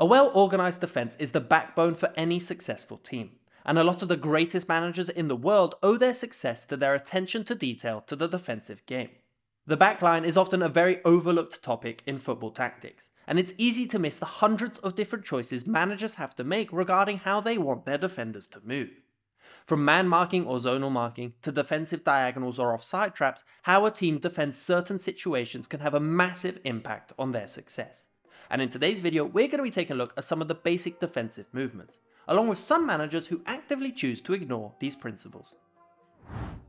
A well organised defence is the backbone for any successful team, and a lot of the greatest managers in the world owe their success to their attention to detail to the defensive game. The backline is often a very overlooked topic in football tactics, and it's easy to miss the hundreds of different choices managers have to make regarding how they want their defenders to move. From man marking or zonal marking to defensive diagonals or offside traps, how a team defends certain situations can have a massive impact on their success. And in today's video, we're going to be taking a look at some of the basic defensive movements, along with some managers who actively choose to ignore these principles.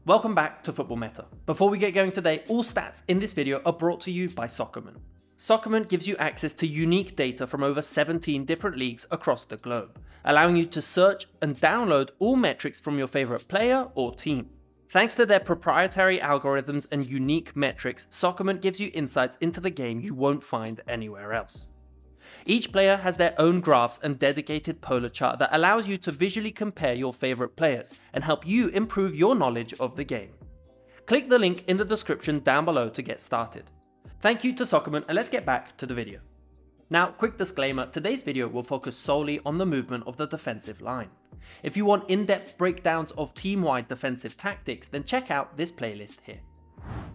Welcome back to Football Meta. Before we get going today, all stats in this video are brought to you by Soccerment. Soccerment gives you access to unique data from over 17 different leagues across the globe, allowing you to search and download all metrics from your favourite player or team. Thanks to their proprietary algorithms and unique metrics, Soccerment gives you insights into the game you won't find anywhere else. Each player has their own graphs and dedicated polar chart that allows you to visually compare your favourite players and help you improve your knowledge of the game. Click the link in the description down below to get started. Thank you to Soccerment and let's get back to the video. Now, quick disclaimer, today's video will focus solely on the movement of the defensive line. If you want in-depth breakdowns of team-wide defensive tactics, then check out this playlist here.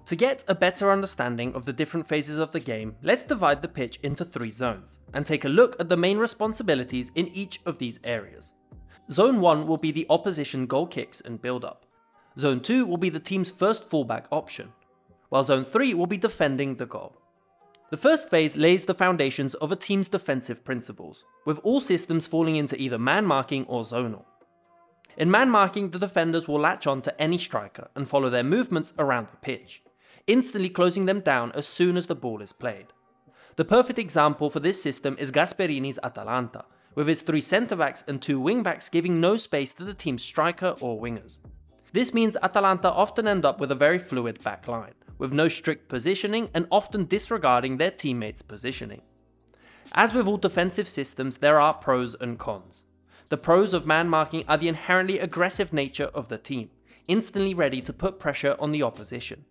To get a better understanding of the different phases of the game, let's divide the pitch into three zones, and take a look at the main responsibilities in each of these areas. Zone 1 will be the opposition goal kicks and build-up. Zone 2 will be the team's first fullback option, while Zone 3 will be defending the goal. The first phase lays the foundations of a team's defensive principles, with all systems falling into either man marking or zonal. In man marking, the defenders will latch on to any striker and follow their movements around the pitch instantly closing them down as soon as the ball is played. The perfect example for this system is Gasperini's Atalanta, with his three centre backs and two wing backs giving no space to the team's striker or wingers. This means Atalanta often end up with a very fluid back line, with no strict positioning and often disregarding their teammates' positioning. As with all defensive systems, there are pros and cons. The pros of man marking are the inherently aggressive nature of the team, instantly ready to put pressure on the opposition.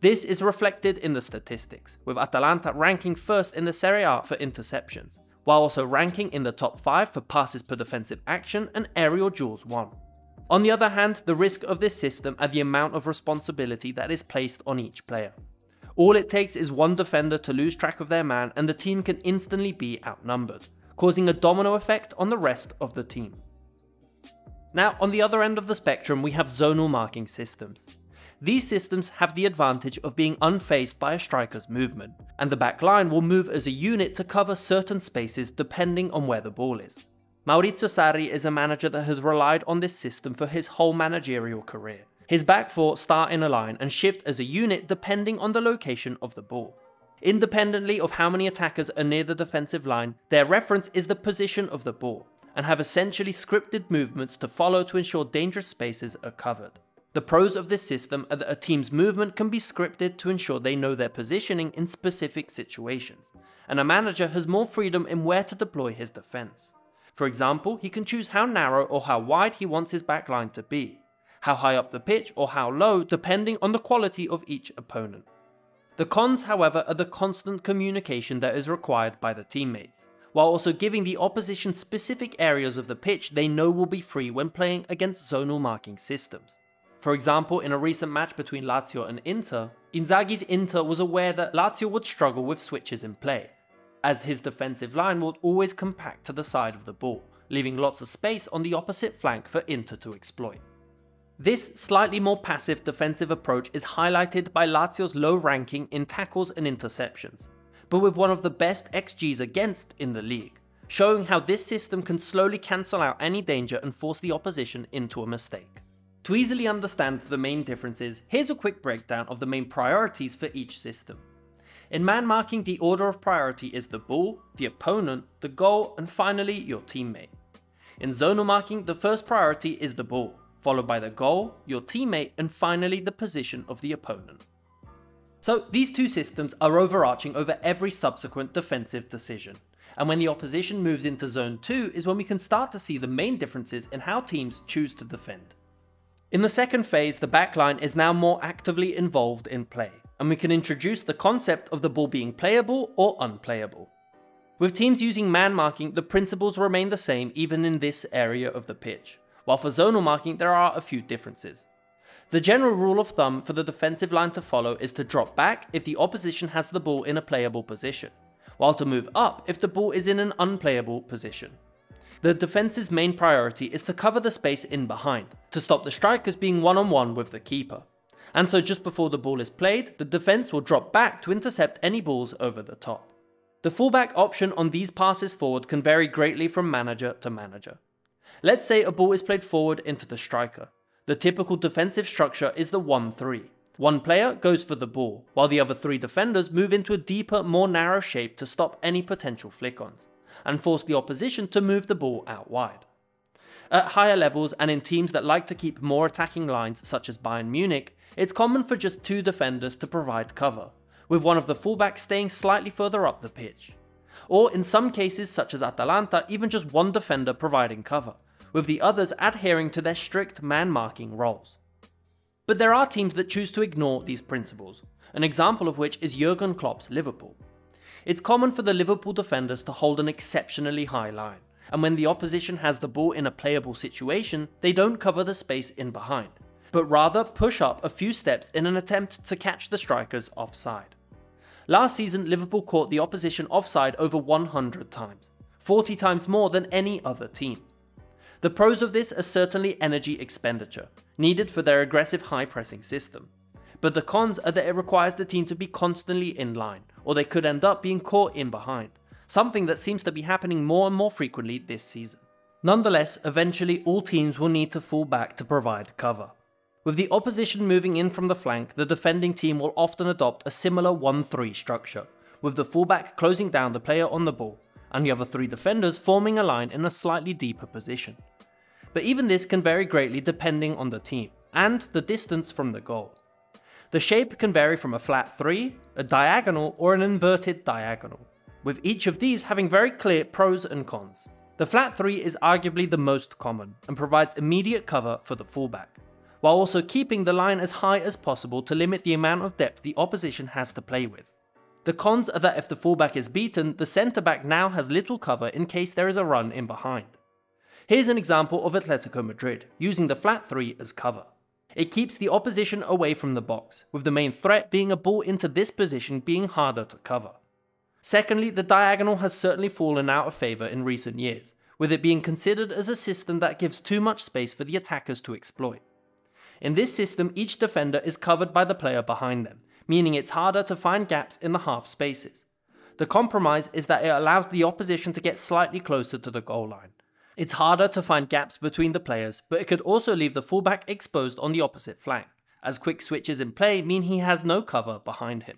This is reflected in the statistics, with Atalanta ranking first in the Serie A for interceptions, while also ranking in the top 5 for passes per defensive action and aerial duels won. On the other hand, the risk of this system are the amount of responsibility that is placed on each player. All it takes is one defender to lose track of their man and the team can instantly be outnumbered, causing a domino effect on the rest of the team. Now, on the other end of the spectrum, we have zonal marking systems. These systems have the advantage of being unfazed by a striker's movement, and the back line will move as a unit to cover certain spaces depending on where the ball is. Maurizio Sarri is a manager that has relied on this system for his whole managerial career. His back four start in a line and shift as a unit depending on the location of the ball. Independently of how many attackers are near the defensive line, their reference is the position of the ball, and have essentially scripted movements to follow to ensure dangerous spaces are covered. The pros of this system are that a team's movement can be scripted to ensure they know their positioning in specific situations, and a manager has more freedom in where to deploy his defense. For example, he can choose how narrow or how wide he wants his backline to be, how high up the pitch or how low depending on the quality of each opponent. The cons, however, are the constant communication that is required by the teammates, while also giving the opposition specific areas of the pitch they know will be free when playing against zonal marking systems. For example, in a recent match between Lazio and Inter, Inzaghi's Inter was aware that Lazio would struggle with switches in play, as his defensive line would always compact to the side of the ball, leaving lots of space on the opposite flank for Inter to exploit. This slightly more passive defensive approach is highlighted by Lazio's low ranking in tackles and interceptions, but with one of the best XGs against in the league, showing how this system can slowly cancel out any danger and force the opposition into a mistake. To easily understand the main differences, here's a quick breakdown of the main priorities for each system. In man marking, the order of priority is the ball, the opponent, the goal, and finally your teammate. In zonal marking, the first priority is the ball, followed by the goal, your teammate, and finally the position of the opponent. So these two systems are overarching over every subsequent defensive decision. And when the opposition moves into zone 2 is when we can start to see the main differences in how teams choose to defend. In the second phase, the backline is now more actively involved in play, and we can introduce the concept of the ball being playable or unplayable. With teams using man marking, the principles remain the same even in this area of the pitch, while for zonal marking there are a few differences. The general rule of thumb for the defensive line to follow is to drop back if the opposition has the ball in a playable position, while to move up if the ball is in an unplayable position. The defence's main priority is to cover the space in behind, to stop the strikers being one on one with the keeper. And so just before the ball is played, the defense will drop back to intercept any balls over the top. The fullback option on these passes forward can vary greatly from manager to manager. Let's say a ball is played forward into the striker. The typical defensive structure is the 1-3. One player goes for the ball, while the other three defenders move into a deeper, more narrow shape to stop any potential flick-ons, and force the opposition to move the ball out wide. At higher levels and in teams that like to keep more attacking lines such as Bayern Munich, it's common for just two defenders to provide cover, with one of the fullbacks staying slightly further up the pitch. Or in some cases such as Atalanta, even just one defender providing cover, with the others adhering to their strict man-marking roles. But there are teams that choose to ignore these principles, an example of which is Jurgen Klopp's Liverpool. It's common for the Liverpool defenders to hold an exceptionally high line, and when the opposition has the ball in a playable situation, they don't cover the space in behind, but rather push up a few steps in an attempt to catch the strikers offside. Last season, Liverpool caught the opposition offside over 100 times, 40 times more than any other team. The pros of this are certainly energy expenditure, needed for their aggressive high pressing system. But the cons are that it requires the team to be constantly in line, or they could end up being caught in behind, something that seems to be happening more and more frequently this season. Nonetheless, eventually all teams will need to fall back to provide cover. With the opposition moving in from the flank, the defending team will often adopt a similar 1-3 structure, with the fullback closing down the player on the ball, and the other three defenders forming a line in a slightly deeper position but even this can vary greatly depending on the team, and the distance from the goal. The shape can vary from a flat 3, a diagonal, or an inverted diagonal, with each of these having very clear pros and cons. The flat 3 is arguably the most common, and provides immediate cover for the fullback, while also keeping the line as high as possible to limit the amount of depth the opposition has to play with. The cons are that if the fullback is beaten, the centre back now has little cover in case there is a run in behind. Here's an example of Atletico Madrid, using the flat 3 as cover. It keeps the opposition away from the box, with the main threat being a ball into this position being harder to cover. Secondly, the diagonal has certainly fallen out of favour in recent years, with it being considered as a system that gives too much space for the attackers to exploit. In this system, each defender is covered by the player behind them, meaning it's harder to find gaps in the half spaces. The compromise is that it allows the opposition to get slightly closer to the goal line, it's harder to find gaps between the players, but it could also leave the fullback exposed on the opposite flank, as quick switches in play mean he has no cover behind him.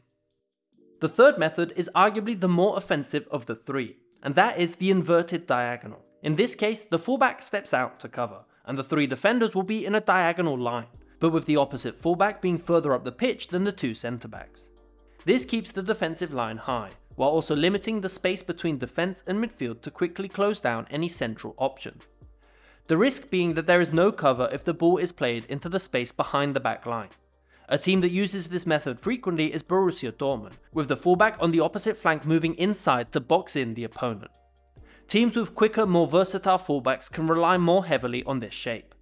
The third method is arguably the more offensive of the three, and that is the inverted diagonal. In this case, the fullback steps out to cover, and the three defenders will be in a diagonal line, but with the opposite fullback being further up the pitch than the two centre backs. This keeps the defensive line high, while also limiting the space between defence and midfield to quickly close down any central options. The risk being that there is no cover if the ball is played into the space behind the back line. A team that uses this method frequently is Borussia Dortmund, with the fullback on the opposite flank moving inside to box in the opponent. Teams with quicker, more versatile fullbacks can rely more heavily on this shape.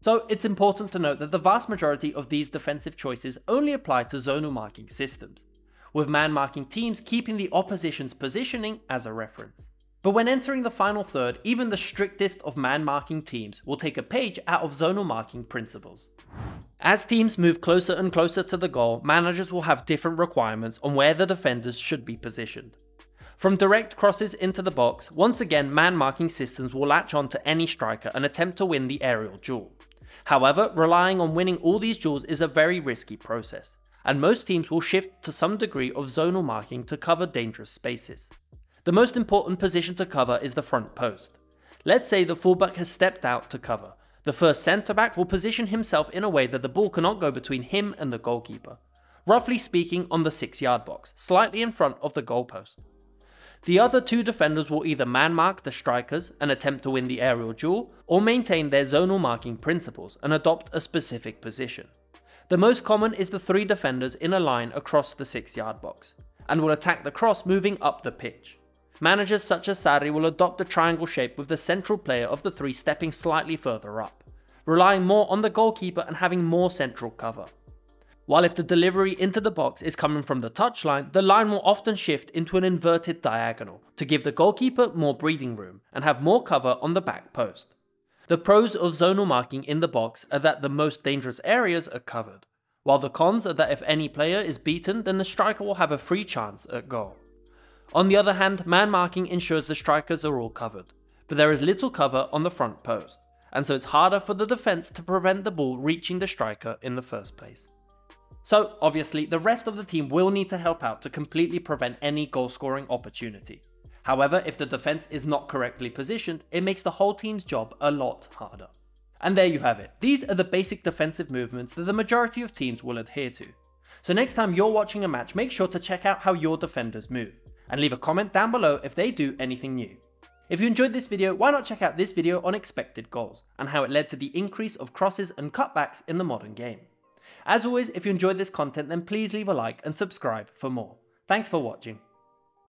So it's important to note that the vast majority of these defensive choices only apply to zonal marking systems with man marking teams keeping the opposition's positioning as a reference. But when entering the final third, even the strictest of man marking teams will take a page out of zonal marking principles. As teams move closer and closer to the goal, managers will have different requirements on where the defenders should be positioned. From direct crosses into the box, once again man marking systems will latch on to any striker and attempt to win the aerial duel. However, relying on winning all these duels is a very risky process and most teams will shift to some degree of zonal marking to cover dangerous spaces. The most important position to cover is the front post. Let's say the fullback has stepped out to cover. The first centre back will position himself in a way that the ball cannot go between him and the goalkeeper. Roughly speaking on the 6 yard box, slightly in front of the goalpost. The other two defenders will either man mark the strikers and attempt to win the aerial duel, or maintain their zonal marking principles and adopt a specific position. The most common is the three defenders in a line across the 6 yard box, and will attack the cross moving up the pitch. managers such as Sarri will adopt a triangle shape with the central player of the three stepping slightly further up, relying more on the goalkeeper and having more central cover. While if the delivery into the box is coming from the touchline, the line will often shift into an inverted diagonal to give the goalkeeper more breathing room and have more cover on the back post. The pros of zonal marking in the box are that the most dangerous areas are covered, while the cons are that if any player is beaten then the striker will have a free chance at goal. On the other hand, man marking ensures the strikers are all covered, but there is little cover on the front post, and so it's harder for the defence to prevent the ball reaching the striker in the first place. So, obviously, the rest of the team will need to help out to completely prevent any goal scoring opportunity. However, if the defense is not correctly positioned, it makes the whole team's job a lot harder. And there you have it. These are the basic defensive movements that the majority of teams will adhere to. So next time you're watching a match, make sure to check out how your defenders move, and leave a comment down below if they do anything new. If you enjoyed this video, why not check out this video on expected goals, and how it led to the increase of crosses and cutbacks in the modern game. As always, if you enjoyed this content then please leave a like and subscribe for more. Thanks for watching.